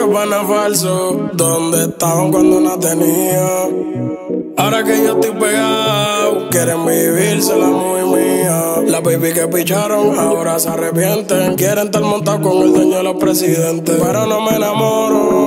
muchos panas falsos. ¿Dónde estaban cuando no tenía? Ahora que yo estoy pegado, quieren vivirse la muy mía. La baby que picharon, ahora se arrepienten. Quieren estar montados con el dueño de los presidentes. Pero no me enamoro.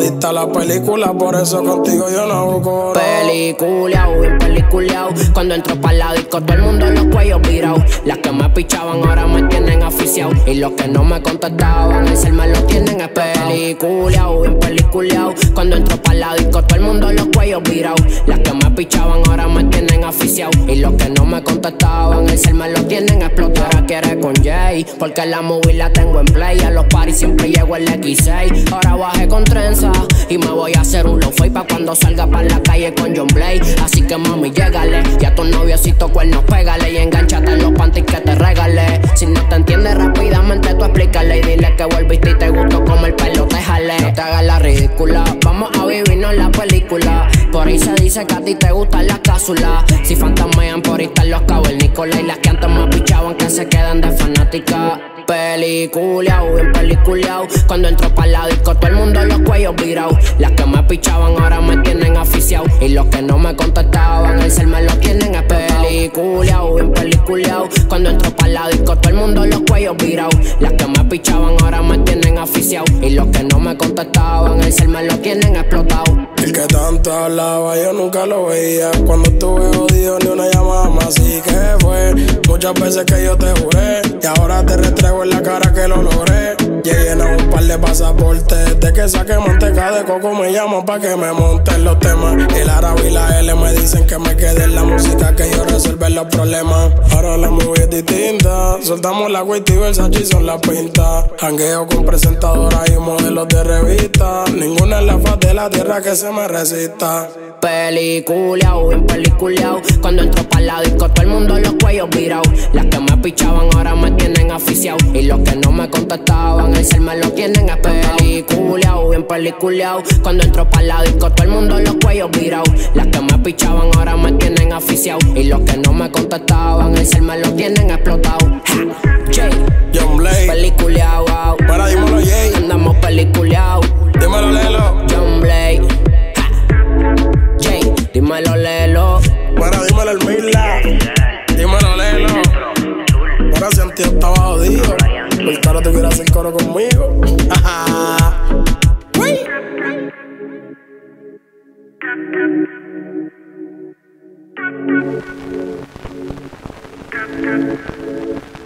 Adicta a la película, por eso contigo yo no hago Peliculeao, bien peliculeao. Cuando entro para la disco, todo el mundo en los cuellos virados. Las que me pichaban ahora me tienen aficiado. Y los que no me contestaban, el ser me lo tienen especial. Peliculeao, bien peliculeao. Cuando entro para la disco, todo el mundo en los cuellos virados. Las que me pichaban ahora me tienen aficiado. Y los que no me contestaban, el ser me lo tienen explotado. Ahora quiere con Jay, porque la movie la tengo en play. A los paris siempre llego el X6. Ahora bajé con trenza y me voy a hacer un low pa' cuando salga pa' la calle con John Blade. Así que mami, llégale. Y a tu noviocito cuernos pégale. Y enganchate en los panties que te regale. Si no te entiendes rápidamente, tú explícale. Y dile que volviste y te gustó como el pelo te jale. No te hagas la ridícula. Vamos a vivirnos la película. Por ahí se dice que a ti te gustan las cápsulas. Si fantasmean por ahí están los Nicolás y las que antes me pichaban que se quedan de fanática. Peliculeao, bien peliculeao. Cuando entro pa' la disco, todo el mundo los cuellos virados. Las que me pichaban ahora me tienen aficiado. Y los que no me contestaban, el ser me lo tienen es Peliculeao, bien peliculeao. Cuando entro pa' la disco, todo el mundo los cuellos virados. Las que me pichaban ahora me tienen aficiado. Y los que no me contestaban, el ser me lo tienen explotado. El que tanto hablaba, yo nunca lo veía. Cuando estuve jodido, ni una llamada más. Así que fue muchas veces que yo te juré. Y ahora par de pasaportes. De que saque manteca de coco, me llamo pa' que me monten los temas. El árabe y la L me dicen que me quede en la música, que yo resuelva los problemas. Ahora la movie es distinta. Soltamos la cuesta y Versace son las pintas. Hangueo con presentadoras y modelos de revista. Ninguna es la faz de la tierra que se me resista. Peliculeao, bien peliculeao. Cuando entro pa' la disco, todo el mundo los cuellos virados. Las que me pichaban ahora me tienen aficiado. Y los que no me contestaban, el ser me lo tienen es Peliculeao, bien peliculeao. Cuando entro pa' la disco, todo el mundo los cuellos virados. Las que me pichaban ahora me tienen aficiado. Y los que no me contestaban, el ser me lo tienen explotado. Jay, John Blake. Peliculeao, wow. Para dímelo, Jay. Andamos peliculeao. Dímelo, Lelo. John Blake. Jay, dímelo, Lelo. Para dímelo, el Mila. Dímelo, Lelo. Para si tío estaba jodido. El caro te quiere hacer coro conmigo. good.